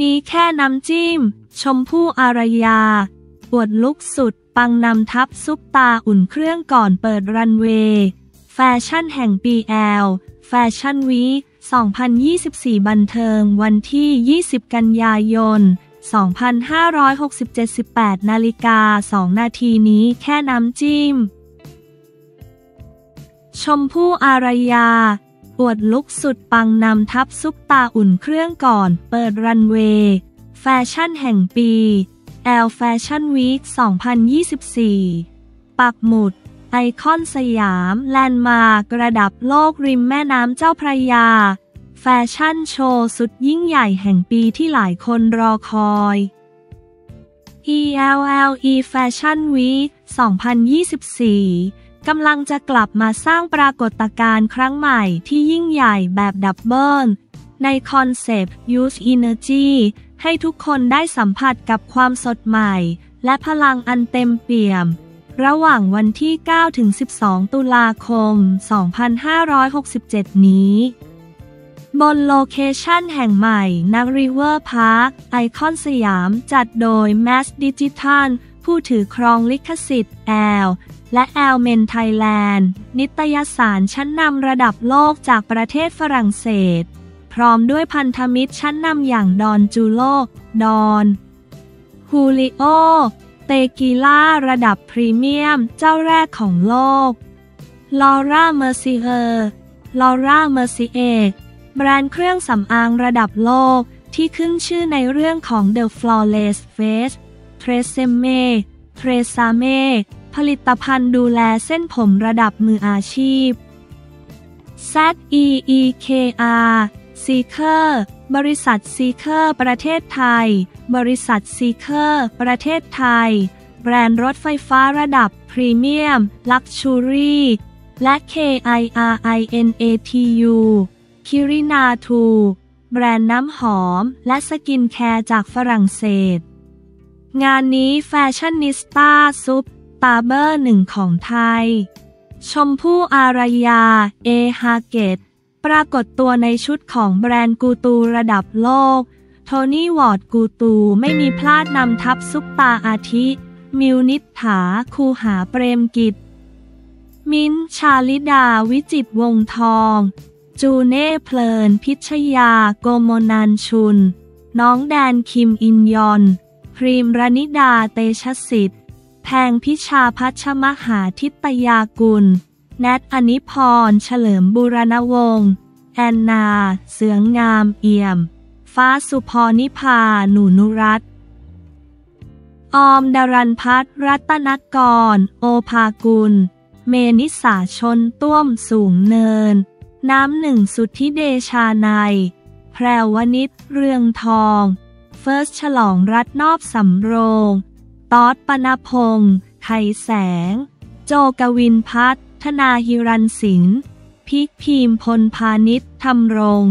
นี้แค่น้ำจิ้ม ชมพู่อารยาอวดลุคสุด ปังนำทัพซุปตาร์อุ่นเครื่องก่อนเปิดรันเวย์แฟชั่นแห่งปี ELLE Fashion Week 2024 บันเทิง วันที่ 20 กันยายน 2567 18นาฬิกา 2 นาทีนี้แค่น้ำจิ้ม ชมพู่อารยา อวดลุคสุดปังนำทัพซุปตาร์อุ่นเครื่องก่อน เปิดรันเวย์แฟชั่นแห่งปี ELLE Fashion Week 2024 ปักหมุด ไอคอนสยาม แลนด์มาร์กระดับโลกริมแม่น้ำเจ้าพระยา แฟชั่นโชว์สุดยิ่งใหญ่แห่งปีที่หลายคนรอคอย ELLE Fashion Week 2024 กำลังจะกลับมาสร้างปรากฏการณ์ครั้งใหม่ที่ยิ่งใหญ่แบบดับเบิลในคอนเซปต์ Use Energy ให้ทุกคนได้สัมผัสกับความสดใหม่ และพลังอันเต็มเปี่ยม ระหว่างวันที่ 9 ถึง 12 ตุลาคม 2567 นี้ บน location แห่งใหม่ ณ River Park ไอคอนสยามจัดโดย Mass Digital ผู้ถือครองลิขสิทธิ์แอล และ ELLE Men Thailand นิตยสารชั้นนำระดับโลกจากประเทศฝรั่งเศส พร้อมด้วยพันธมิตรชั้นนำอย่าง Don Julio Don Julio เตกีล่าระดับพรีเมียมเจ้าแรกของโลก Laura Mercier Laura Mercier แบรนด์เครื่องสำอางระดับโลกที่ขึ้นชื่อในเรื่องของ The Flawless Face t r e s e m e t r e s a m e ผลิตภัณฑ์ดูแลเส้นผมระดับมืออาชีพ ZEEKR Seeker บริษัท Seeker ประเทศไทย บริษัท Seeker ประเทศไทย แบรนด์รถไฟฟ้าระดับพรีเมียม Luxury และ KIRINATU คิรินาทู แบรนด์น้ำหอม และ skincare จากฝรั่งเศส งานนี้ fashionista ซุป ตาร์เบอร์หนึ่งของไทย ชมพู่อารยา เอฮาร์เก็ต ปรากฏตัวในชุดของแบรนด์กูตูระดับโลก โทนี่วอร์ดกูตูไม่มีพลาดนำทัพซุปตาอาทิ มิวนิษฐาคูหาเปรมกิจ มิ้นชาลิดาวิจิตวงทอง จูเน่เพลิน พิชยาโกโมนันชุน น้องแดนคิมอินยอนพรีมรนิดาเตชะสิทธิ์ แพงพิชาพัชมหาทิตยากุล แนทอนิพร เฉลิมบุรณวงศ์ แอนนา เสืองงามเอี่ยม ฟ้าสุพรนิพา หนูนุรัตออมดารันพัฒน์รัตนกร โอภากุล เมนิสาชนต้วมสูงเนิน น้ำหนึ่งสุทธิเดชาใน แพรวนิชเรืองทอง เฟิร์สฉลองรัตนอบสำโรง ตอดปนพงษ์ไขแสง โจกวินพัฒน์ธนาฮิรันสิงห์พิกพีมพลพาณิชย์ธรรมรง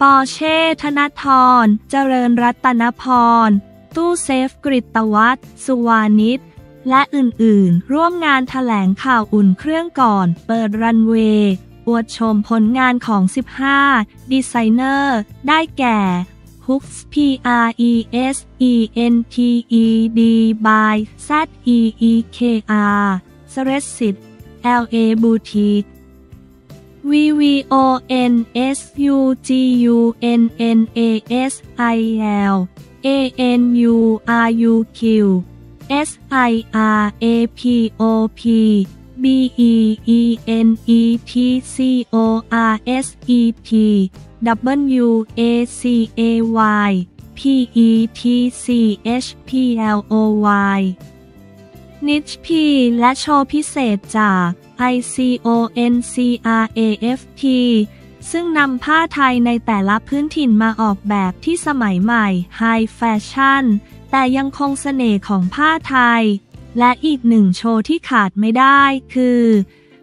ปอเช่ ธนทร เจริญรัตนพร ตู้เซฟกริตวัฒน์สุวานิชและอื่นๆ ร่วมงานถแถลงข่าวอุ่นเครื่องก่อน เปิดรันเวย์อวดชมผลงานของ 15 ดีไซเนอร์ ได้แก่ Hooks P R E S E N T E D by Z E E K R. S r e s i t. L A Boutique V V O N S U G U N N A S I L. A N U R U Q. S I R A P O P. B E E N E T C O R S E T W A C A Y P E T C H P L O Y นิชพีและโชว์พิเศษจาก ICONCRAFT ซึ่งนำผ้าไทยในแต่ละพื้นถิ่นมาออกแบบที่สมัยใหม่ไฮแฟชั่นแต่ยังคงเสน่ห์ของผ้าไทย และอีกหนึ่งโชว์ที่ขาดไม่ได้คือ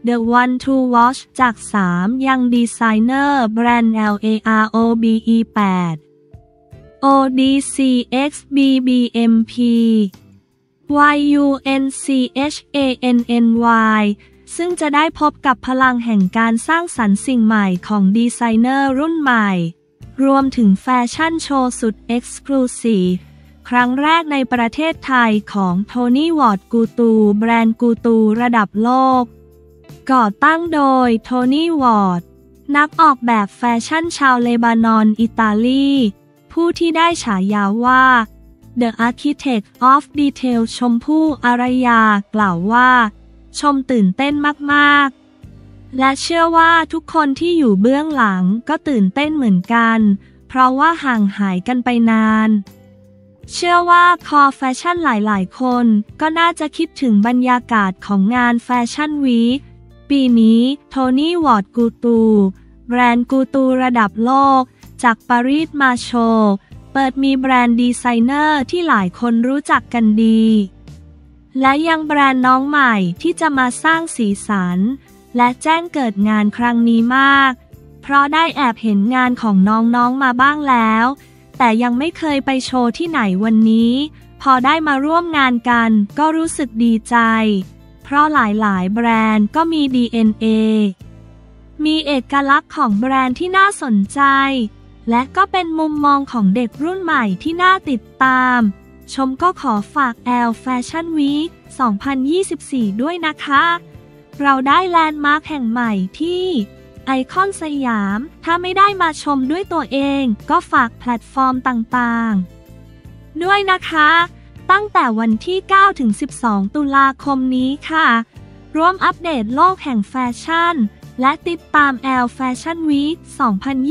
The One to Watch จาก 3 ยังดีไซเนอร์แบรนด์ LAROBE 8 ODCXBBMP YUNCHANNY ซึ่งจะได้พบกับพลังแห่งการสร้างสรรค์สิ่งใหม่ของดีไซเนอร์รุ่นใหม่ รวมถึงแฟชั่นโชว์สุด exclusive ครั้งแรกในประเทศไทยของ Tony Ward Couture แบรนด์ couture ระดับโลก ก่อตั้งโดย Tony Ward นักออกแบบแฟชั่นชาวเลบานอน อิตาลี ผู้ที่ได้ฉายาว่า The Architect of Detail ชมพู่อารยา กล่าวว่า ชมตื่นเต้นมาก ๆ และเชื่อว่าทุกคนที่อยู่เบื้องหลังก็ตื่นเต้นเหมือนกัน เพราะว่าห่างหายกันไปนาน เชื่อว่าคอแฟชั่นหลาย ๆ คน ก็น่าจะคิดถึงบรรยากาศของงาน fashion week ปีนี้ Tony Ward Couture แบรนด์กูตูระดับโลก จากปารีสมาโช เปิดมีแบรนด์ดีไซเนอร์ที่หลายคนรู้จักกันดี และยังแบรนด์น้องใหม่ที่จะมาสร้างสีสัน และแจ้งเกิดงานครั้งนี้มาก เพราะได้แอบเห็นงานของน้องๆมาบ้างแล้ว แต่ยังไม่เคยไปโชว์ที่ไหนวันนี้ พอได้มาร่วมงานกันก็รู้สึกดีใจ เพราะหลายๆ แบรนด์ก็มี DNA มีเอกลักษณ์ของแบรนด์ที่น่าสนใจ และก็เป็นมุมมองของเด็กรุ่นใหม่ที่น่าติดตาม ชมก็ขอฝาก ELLE Fashion Week 2024 ด้วยนะคะ เราได้แลนด์มาร์กแห่งใหม่ที่ไอคอนสยาม ถ้าไม่ได้มาชมด้วยตัวเอง ก็ฝากแพลตฟอร์มต่างๆ ด้วยนะคะ ตั้งแต่วันที่ 9 ถึง 12 ตุลาคมนี้ค่ะ ร่วมอัปเดตโลกแห่งแฟชั่น และติดตาม ELLE Fashion Week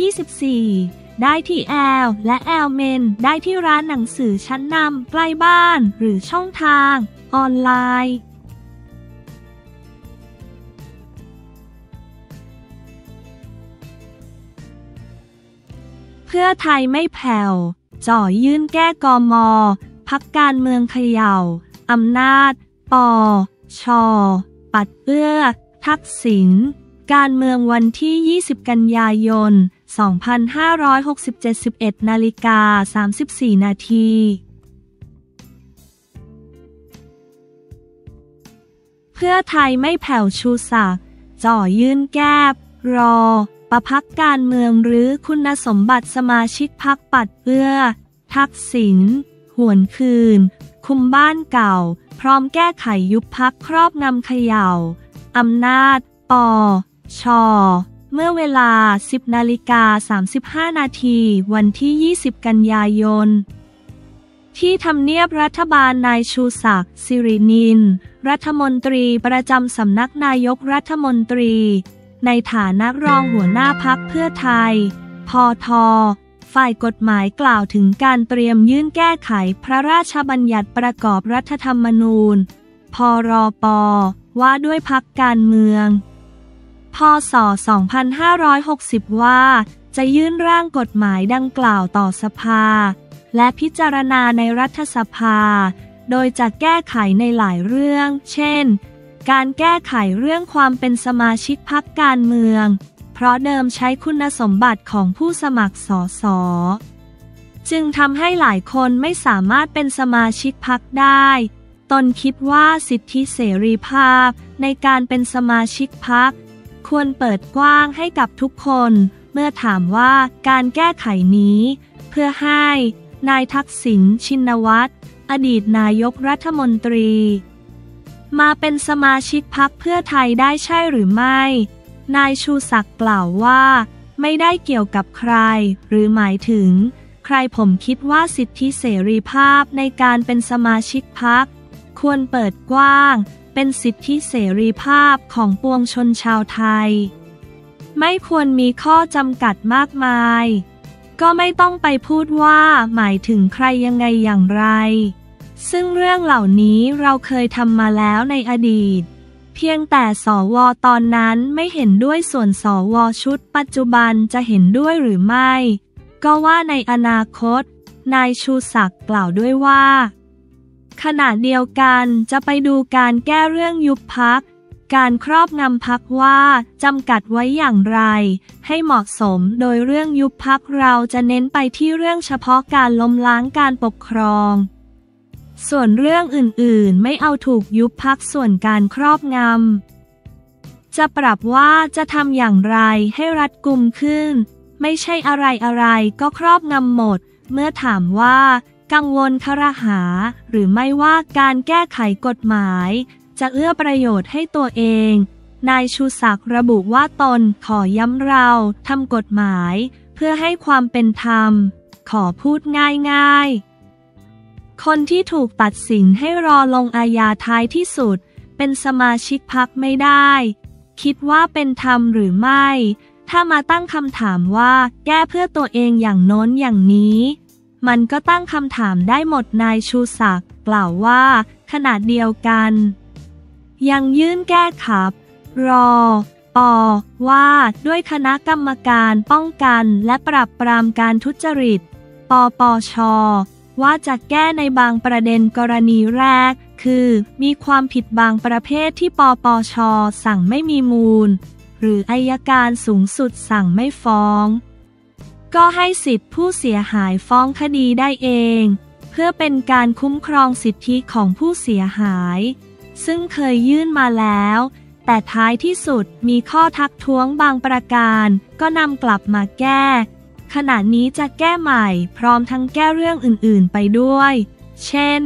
2024 ได้ที่ ELLE และ ELLE Men ได้ที่ร้านหนังสือชั้นนำใกล้บ้านหรือช่องทาง ออนไลน์เพื่อไทยไม่แผ่วจ่อยื่นแก้กมอ พักการเมืองเขยา่าอำนาจ ปอ ชอ ปัดเอื้อ ทักษิณ การเมืองวันที่ 20 กันยายน 2567 11นาฬิกา34 นาทีเพื่อไทยไม่แผ่วชูศักดิ์จ่อยื่นแก้บ รอ ประพักการเมืองหรือคุณสมบัติสมาชิกพักปัดเอื้อ ทักษิณ หวนคืน คุมบ้านเก่า พร้อมแก้ไขยุบพักครอบงำเขยา่าอำนาจ ปอชอเมื่อเวลา 10นาฬิกา35 นาทีวันที่ 20 กันยายน ที่ทำเนียบรัฐบาลนายชูศักดิ์สิรินิน รัฐมนตรีประจำสำนักนายกรัฐมนตรี ในฐานะรองหัวหน้าพักเพื่อไทย พอทอ ฝ่ายกฎหมายกล่าวถึงการเตรียมยื่นแก้ไขพระราชบัญญัติประกอบรัฐธรรมนูญ พรป ว่าด้วยพักการเมือง พศ 2560 ว่า จะยื่นร่างกฎหมายดังกล่าวต่อสภา และพิจารณาในรัฐสภา โดยจะแก้ไขในหลายเรื่อง เช่น การแก้ไขเรื่องความเป็นสมาชิกพักการเมือง เพราะเดิมใช้คุณสมบัติของผู้สมัครสอสอจึงทำให้หลายคนไม่สามารถเป็นสมาชิกพักได้ ตนคิดว่าสิทธิเสรีภาพในการเป็นสมาชิกพักควรเปิดกว้างให้กับทุกคน เมื่อถามว่าการแก้ไขนี้ เพื่อให้ นายทักษิณชินวัตรอดีตนายกรัฐมนตรี มาเป็นสมาชิกพักเพื่อไทยได้ใช่หรือไม่ นายชูศักดิ์กล่าวว่า ไม่ได้เกี่ยวกับใคร หรือหมายถึง ใครผมคิดว่าสิทธิเสรีภาพในการเป็นสมาชิกพัก ควรเปิดกว้าง เป็นสิทธิเสรีภาพของปวงชนชาวไทย ไม่ควรมีข้อจำกัดมากมาย ก็ไม่ต้องไปพูดว่าหมายถึงใครยังไงอย่างไร ซึ่งเรื่องเหล่านี้เราเคยทำมาแล้วในอดีต เพียงแต่สวตอนนั้นไม่เห็นด้วยส่วนสวชุดปัจจุบันจะเห็นด้วยหรือไม่ ก็ว่าในอนาคต นายชูศักดิ์กล่าวด้วยว่า ขณะเดียวกันจะไปดูการแก้เรื่องยุบพักการครอบงำพักว่าจำกัดไว้อย่างไร ให้เหมาะสมโดยเรื่องยุบพักเราจะเน้นไปที่เรื่องเฉพาะการล้มล้างการปกครอง ส่วนเรื่องอื่นๆ ไม่เอาถูกยุบพักส่วนการครอบงำ จะปรับว่าจะทำอย่างไรให้รัดกุมขึ้น ไม่ใช่อะไรอะไรก็ครอบงำหมด เมื่อถามว่ากังวลครหา หรือไม่ว่าการแก้ไขกฎหมาย จะเอื้อประโยชน์ให้ตัวเอง นายชูศักดิ์ระบุว่าตนขอย้ำเราทำกฎหมาย เพื่อให้ความเป็นธรรม ขอพูดง่ายๆ คนที่ถูกตัดสินให้รอลงอาญาท้ายที่สุด เป็นสมาชิกพักไม่ได้ คิดว่าเป็นธรรมหรือไม่ ถ้ามาตั้งคำถามว่าแก้เพื่อตัวเองอย่างโน้นอย่างนี้ มันก็ตั้งคำถามได้หมดนายชูศักดิ์กล่าวว่า ขนาดเดียวกัน ยังยื่นแก้ขับ รอปอว่าด้วยคณะกรรมการป้องกันและปราบปรามการทุจริต ปปช ว่าจะแก้ในบางประเด็นกรณีแรก คือ มีความผิดบางประเภทที่ปปช สั่งไม่มีมูล หรืออายการสูงสุดสั่งไม่ฟ้อง ก็ให้สิทธิผู้เสียหายฟ้องคดีได้เอง เพื่อเป็นการคุ้มครองสิทธิของผู้เสียหาย ซึ่งเคยยื่นมาแล้ว แต่ท้ายที่สุดมีข้อทักท้วงบางประการ ก็นำกลับมาแก้ ขณะนี้จะแก้ใหม่พร้อมทั้งแก้เรื่องอื่นๆไปด้วย เช่น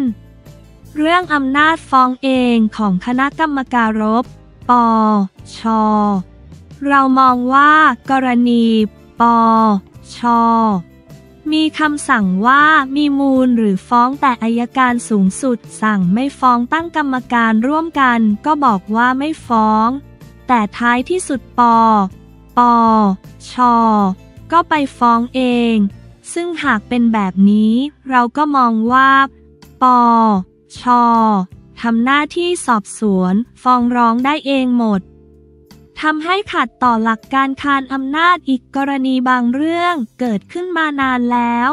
เรื่องอำนาจฟ้องเองของคณะกรรมการบ ปช เรามองว่า กรณี ปช มีคำสั่งว่ามีมูลหรือฟ้องแต่อายการสูงสุด สั่งไม่ฟ้องตั้งกรรมการร่วมกัน ก็บอกว่าไม่ฟ้อง แต่ท้ายที่สุดป ปช ก็ไปฟ้องเอง ซึ่งหากเป็นแบบนี้เราก็มองว่าปชทำหน้าที่สอบสวนฟ้องร้องได้เองหมดทำให้ขัดต่อหลักการคานอำนาจอีกกรณีบางเรื่องเกิดขึ้นมานานแล้ว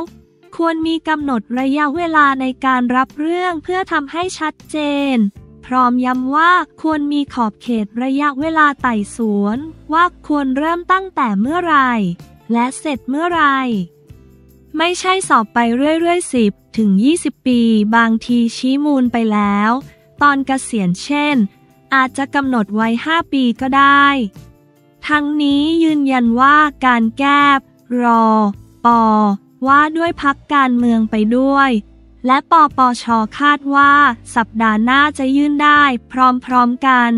ควรมีกำหนดระยะเวลาในการรับเรื่องเพื่อทำให้ชัดเจน พร้อมย้ำว่าควรมีขอบเขตระยะเวลาไต่สวน ว่าควรเริ่มตั้งแต่เมื่อไร และเสร็จเมื่อไร ไม่ใช่สอบไปเรื่อยๆ 10 ถึง 20 ปี บางทีชี้มูลไปแล้ว ตอนเกษียณเช่น อาจจะกำหนดไว้ 5 ปีก็ได้ ทั้งนี้ยืนยันว่าการแก้รอ ปอ ว่าด้วยพักการเมืองไปด้วย และปปชคาดว่า สัปดาห์หน้าจะยื่นได้ พร้อมๆกัน